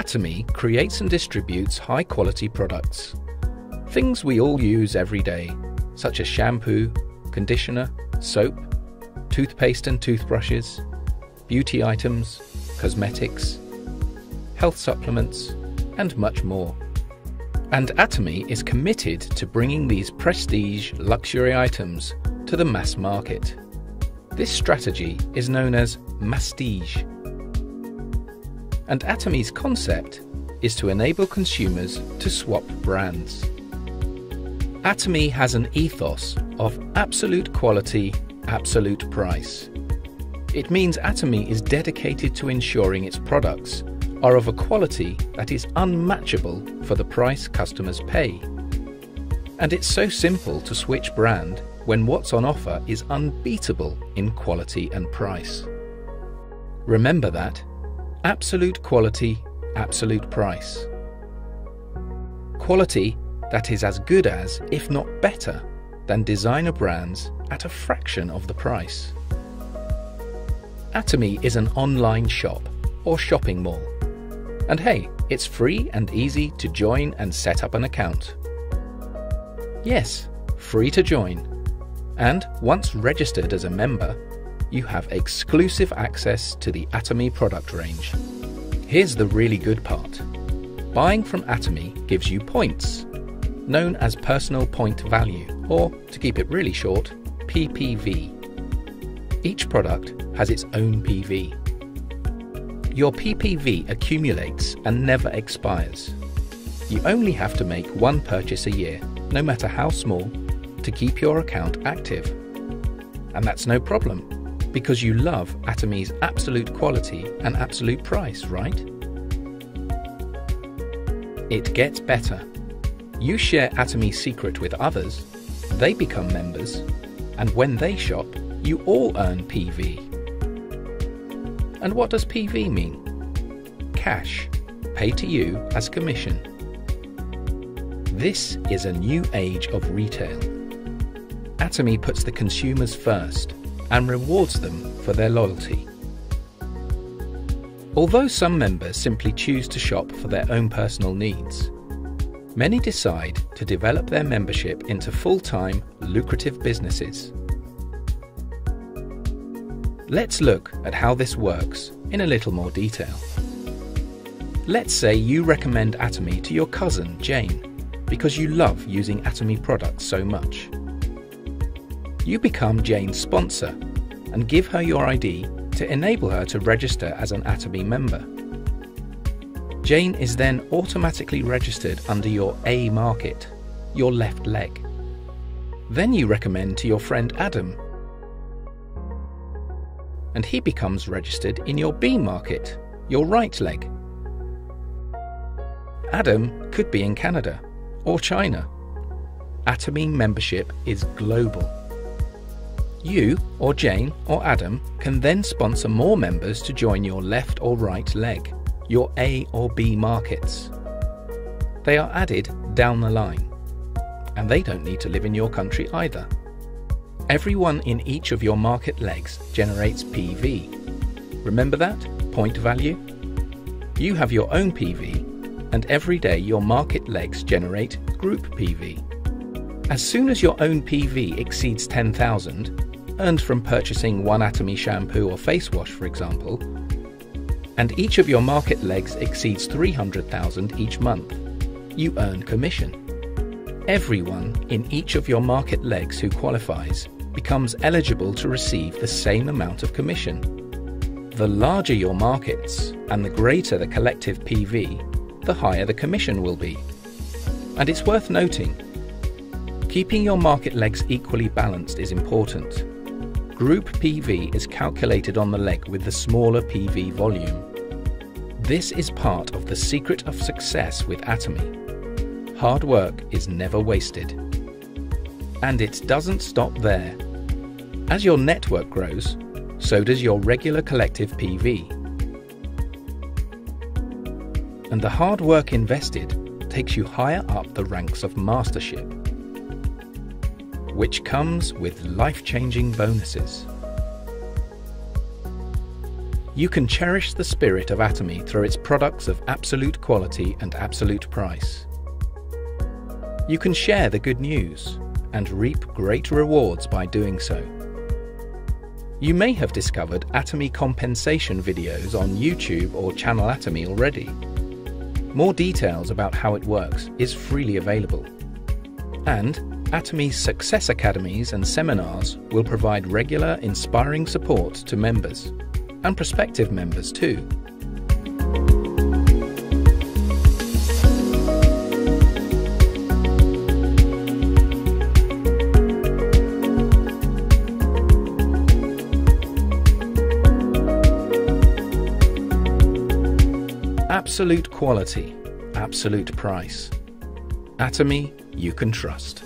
Atomy creates and distributes high quality products. Things we all use every day, such as shampoo, conditioner, soap, toothpaste and toothbrushes, beauty items, cosmetics, health supplements, and much more. And Atomy is committed to bringing these prestige luxury items to the mass market. This strategy is known as masstige. And Atomy's concept is to enable consumers to swap brands. Atomy has an ethos of absolute quality, absolute price. It means Atomy is dedicated to ensuring its products are of a quality that is unmatchable for the price customers pay. And it's so simple to switch brand when what's on offer is unbeatable in quality and price. Remember that absolute quality, absolute price. Quality that is as good as, if not better, than designer brands at a fraction of the price. Atomy is an online shop or shopping mall. And hey, it's free and easy to join and set up an account. Yes, free to join. And once registered as a member, you have exclusive access to the Atomy product range. Here's the really good part. Buying from Atomy gives you points, known as personal point value, or to keep it really short, PPV. Each product has its own PV. Your PPV accumulates and never expires. You only have to make one purchase a year, no matter how small, to keep your account active. And that's no problem, because you love Atomy's absolute quality and absolute price, right? It gets better. You share Atomy's secret with others, they become members, and when they shop, you all earn PV. And what does PV mean? Cash, paid to you as commission. This is a new age of retail. Atomy puts the consumers first and rewards them for their loyalty. Although some members simply choose to shop for their own personal needs, many decide to develop their membership into full-time, lucrative businesses. Let's look at how this works in a little more detail. Let's say you recommend Atomy to your cousin, Jane, because you love using Atomy products so much. You become Jane's sponsor and give her your ID to enable her to register as an Atomy member. Jane is then automatically registered under your A market, your left leg. Then you recommend to your friend Adam, and he becomes registered in your B market, your right leg. Adam could be in Canada or China. Atomy membership is global. You, or Jane, or Adam can then sponsor more members to join your left or right leg, your A or B markets. They are added down the line, and they don't need to live in your country either. Everyone in each of your market legs generates PV. Remember that? Point value? You have your own PV, and every day your market legs generate group PV. As soon as your own PV exceeds 10,000, earned from purchasing one Atomy shampoo or face wash, for example, and each of your market legs exceeds 300,000 each month, you earn commission. Everyone in each of your market legs who qualifies becomes eligible to receive the same amount of commission. The larger your markets and the greater the collective PV, the higher the commission will be. And it's worth noting, keeping your market legs equally balanced is important Group PV is calculated on the leg with the smaller PV volume. This is part of the secret of success with Atomy. Hard work is never wasted. And it doesn't stop there. As your network grows, so does your regular collective PV. And the hard work invested takes you higher up the ranks of mastership which comes with life changing bonuses. You can cherish the spirit of Atomy through its products of absolute quality and absolute price. You can share the good news and reap great rewards by doing so. You may have discovered Atomy compensation videos on YouTube or Channel Atomy already. More details about how it works is freely available. And Atomy's Success Academies and seminars will provide regular, inspiring support to members, and prospective members too. Absolute quality, absolute price. Atomy you can trust.